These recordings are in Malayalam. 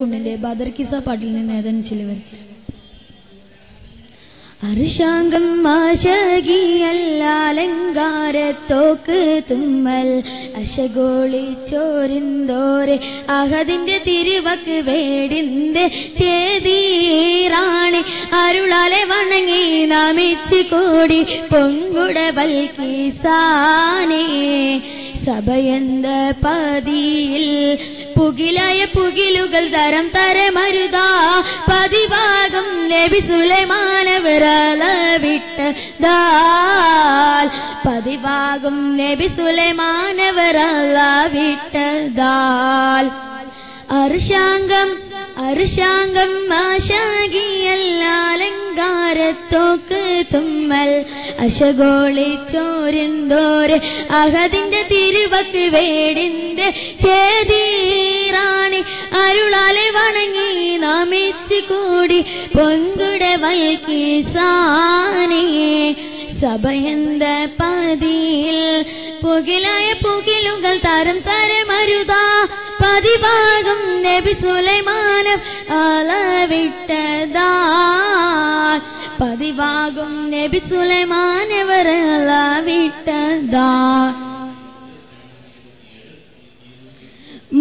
കുണ്ടിന്റെ ബദർ കിസ പാട്ടിൽ നിന്ന് ഏതാനും ചിലവർ അർഷാംഗം മാശകിയല്ലാലങ്കാരത്തോക്ക് തുമ്മൽ. അശഗോളി ചോരിന്തോരെ അഹദിന്റെ തിരുവക്ക് വേടിന്റെ ചേതീറാണി. അരുളാലെ വണങ്ങി നമിച്ചു കൂടി പൊങ്കുട ബൽക്കീസാനേ സഭയന്ത പതിയിൽ? പുകിലായ പുകിലുകൾ തരം തരമരുതാ പതിവാകും നബി സുലൈമാനവരല വിട്ടതാൽ പതിവാകും നബി സുലൈമാനവരല വിട്ടതാൽ അർഷാംഗം അർഷാംഗം ആശാകിയല്ലാലങ്കാരത്തോക്ക് തുമ്മൽ. അശഗോളി ചോരിന്തോരെ അഹദിന്റെ തിരുവക്ക് വേടിന്റെ ചേതീറാണി. അരുളാലെ വണങ്ങി നമിച്ചു കൂടി പൊങ്കുട വൽക്കീസാനേ. സഭയന്ത പതിയിൽ പുകിലായ പുകിലുകൾ തരം തരമരുതാ പതിഭാഗം നബി സുലൈമാനം അളവിട്ടതാ. പതിവാകും നബി സുലൈമാനവർ അളവിട്ടതാ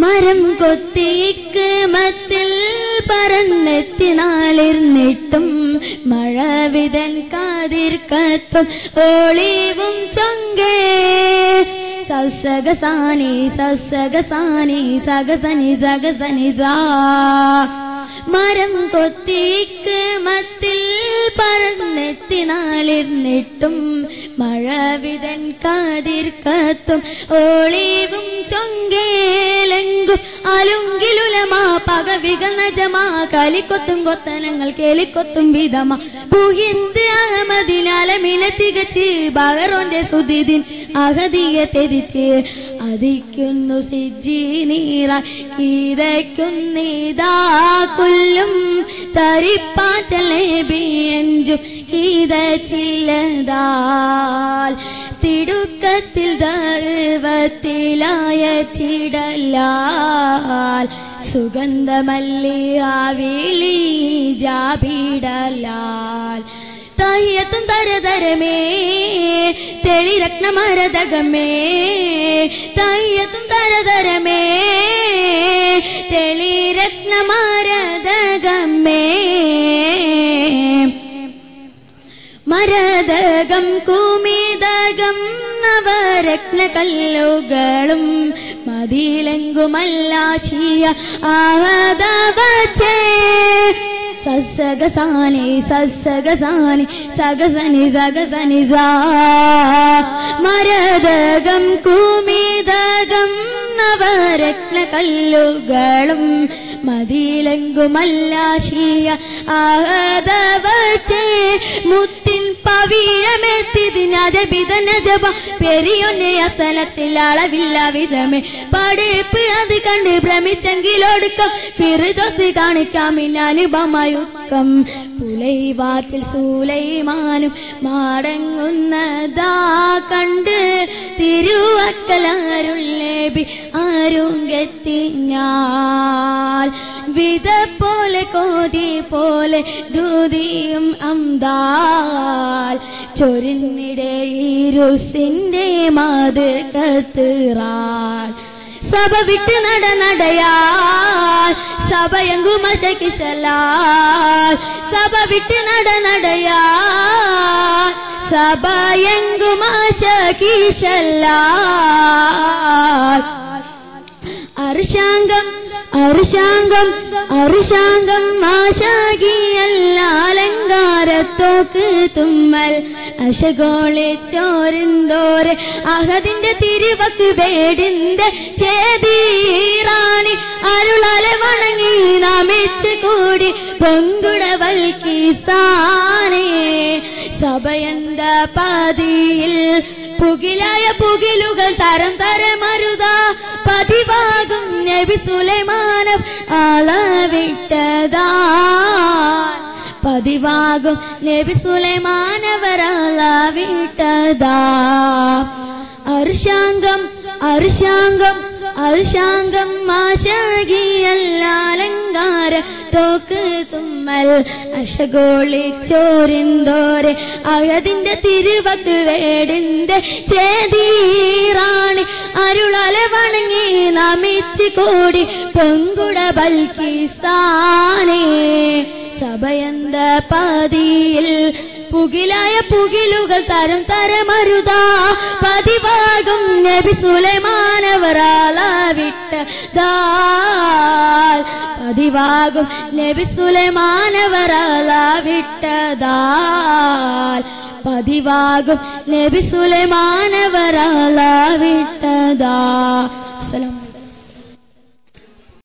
മരം കൊത്തിക്ക് മത്തിൽ പറന്നെത്തി നാളിർന്നിട്ടും മഴവിതൻ കാതിർക്കത്തും ഒളിവും ചൊങ്കേ സസഗസാനി സസഗസാനി സഗസനി സഗസനി സാ മരം കൊത്തിക്ക് മത്തിൽ പറന്നെത്തി നാളിർന്നിട്ടും മഴവിതൻ കാതിർക്കത്തും ഒളിവും ചൊങ്കേലെങ്കും അലുങ്കിലുലമാ പകവികൾ നജമാ കലിക്കൊത്തും കൊത്തനങ്ങൾ കേളിക്കൊത്തും വിധമാ. പുഹിന്ത് അഹമ്മദിനാലമിലെ തികച്ച് ബഹറോന്റെ സുദിദിൻ അഹദിയെ തെരിച്ച് അതിക്കുന്നു സിജി നീറ കീതയ്ക്കുന്നിതാ കൊല്ലും തരിപ്പാറ്റൽ നബിയഞ്ചും കീതച്ചില്ലതാൽ തിടുക്കത്തിൽ ദൈവത്തിലായ ചിടലാൽ. സുഗന്ധമല്ലിയാവിളി ജാബിടലാൽ തയ്യത്തും തരതരമേ തെളിരത്നമരതകമേ. തയ്യത്തും തരതരമേ തെളിരത്നമരതകമേ. മരതകം കുമിതകം നവരത്ന കല്ലുകളും മതിലെങ്കുമല്ലാശിയ ആഹതവച്ചേ സസഗസാനി സസഗസാനി സഗസനി സഗസനി മരതകം കുമിതകം നവരത്ന കല്ലുകളും മതിലെങ്കുമല്ലാശിയ ആഹതവച്ചേ മുത്തിൻ പവിഴമെത്തിതിനജബിതനജബ പെരിയൊന്നെ അസലത്തിൽ അളവില്ല വിധമേ. പടേപ്പ് അത് കണ്ട് ഭ്രമിച്ചെങ്കിലൊടുക്കം ഫിറുദോസ് കാണിക്കാം അനുപമയുക്കം പുലൈവാറ്റിൽ സൂലൈമാനും മാടങ്ങുന്നതാ കണ്ട് തിരുവക്കലാരുള്ളേബി ആരുങ്കെത്തി ഞാൻ വിത പോലെ കോതി പോലെ ദൂതിയും അംദാൽ ചൊരിഞ്ഞിടെ ഇരുസിന്റെ മാതിർ കത്തിറാൽ സഭ വിട്ട് നട നടയാ നടയാൽ ചെല്ലാ സഭ വിട്ട് നട നടയാ നടയാൽ അർശാംഗം അർഷാംഗം അർഷാംഗം അർഷാംഗം ആശാകിയല്ലാലങ്കാരത്തോക്ക് തുമ്മൽ അശകോളെ ചോരിന്തോരെ അഹദിന്റെ തിരുവക്ക് വേടിന്റെ ചേതീറാണി അരുളാലെ വണങ്ങി നമിച്ച് കൂടി പൊങ്കുട വൽക്കീസാനേ സഭയന്ത പതിയിൽ? പുകിലായ പുകിലുകൾ തരം തരമരുത പതിവാകും നബി സുലൈമാനവ് അളവിട്ടതാ പതിവാകും നബി സുലൈമാനവർ വിട്ടതാ അർഷാംഗം അർഷാംഗം അർശാംഗം ആശാകിയല്ലാലങ്കാര തോക്ക് തുമ്മൽ അശഗോളി ചോരിന്തോരെ അഴതിന്റെ തിരുവക്ക് വേടിന്റെ ചേതീറാണി അരുളല വണങ്ങി നമിച്ച് കൂടി പൊങ്കുട ബൽക്കിസാനേ. സഭയന്ത പാതിയിൽ പുകിലായ പുകിലുകൾ തരം തരമരുതാ. പതിവാകും നബി സുലൈമാനവരാളാവിട്ട ദാൽ പതിവാകും നബി സുലൈമാനവരാല വിട്ടതാൽ പതിവാകും നബി സുലൈമാനവരാല വിട്ടതാ അസ്സലാമു